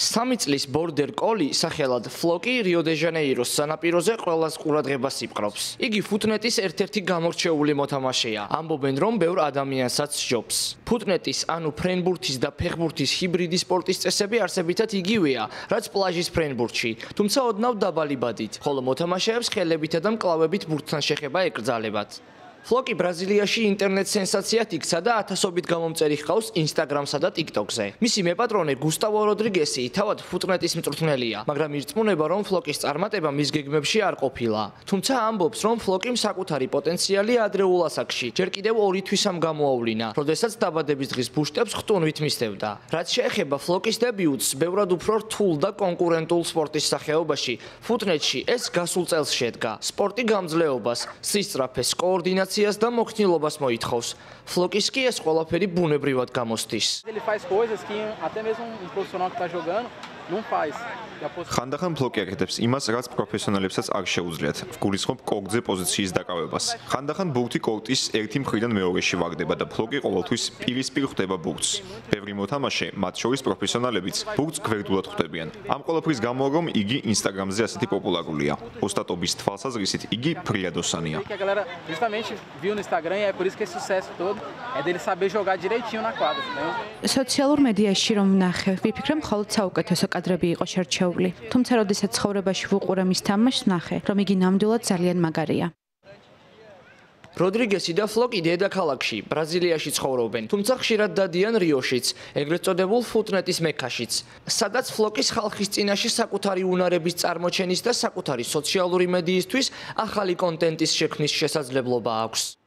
სამი წლის ბორდერ კოლი სახელად ფლოკი რიო-დე-ჟანეიროს სანაპიროზე ყოველას ყურადღებას იპყრობს. იგი ფუტნეტის ერთ-ერთი გამორჩეული მოთამაშეა. ამბობენ, რომ ბევრ ადამიანსაც ჯობს. ფუტნეტის, ანუ ფრენბურთის და ფეხბურთის ჰიბრიდი სპორტის წესები არსებითად იგივეა, რაც პლაჟის ფრენბურთში, თუმცა ოდნავ დაბალი ბადით, ხოლო მოთამაშეებს ხელებითა და მკლავებით ბურთთან შეხება ეკრძალებათ. ფლოკი ბრაზილიაში ინტერნეტ სენსაციად იქცა და ათასობით გამომწერი ჰყავს Instagram-სა და TikTok-ზე. მისი მეპატრონე გუსტავო როდრიგესი თავად ფუტნეტის მწვრთნელია, მაგრამ ირწმუნება, რომ ფლოკის წარმატება მის გეგმებში არ ყოფილა. თუმცა ამბობს, რომ ფლოკიმ საკუთარი პოტენციალი ადრეულ ასაკში ჯერ კიდევ ორი თვისამ გამოავლინა, როდესაც დაბადების დღის ბუშტებს ხტუნვით მისდევდა. რაც შეეხება ფლოკის დებიუტს, ბევრად უფრო რთულ და კონკურენტულ სპორტის სახეობაში, ფუტნეტში ეს გასულ წელს შედგა. სპორტი გამძლეობას, სისწრაფეს, კოორდინაციას ორგანიზაციას და მოქნილობას მოითხოვს. ფლოკის კი ეს ყველაფერი ბუნებრივად გამოსდის. Ele faz coisas que até mesmo um profissional que está jogando. ხანდახან ფლოკი აკეთებს იმას, რაც პროფესიონალებსაც არ შეუძლიათ. გულისხმობ კორტზე პოზიციის დაკავებას. ხანდახან ბურთი კორტის ერთი მხრიდან მეორეში ვაგდება და ფლოკი ყოველთვის პირისპირ ხვდება ბურთს. ბევრი მოთამაშე, მათ შორის პროფესიონალებიც, ბურთს გვერდულად ხვდებიან. ამ ყოველფრის გამო რომ იგი Instagram-ზე ასეთი პოპულარულია. ოსტატობის თვალსაზრისით იგი ფრიადოსანია. Სოციალურ მედიაში რომ ნახე, ვიფიქრე მხოლოდ საუკეთესო კადრები იყო შერჩეული. თუმცა როდესაც ცხოვრებაში ვუყურე მის თამაშს, ნახე, რომ იგი ნამდვილად ძალიან მაგარია. როდრიგესი და ფლოკი დედაქალაქში, ბრაზილიაში ცხოვრობენ, თუმცა ხშირად დადიან რიოშიც, ეგრეთ წოდებულ ფუტნეტის მექაშიც, სადაც ფლოკის ხალხის წინაშე საკუთარი უნარების წარმოჩენის და საკუთარი სოციალური მედიისთვის ახალი კონტენტის შექმნის შესაძლებლობა აქვს.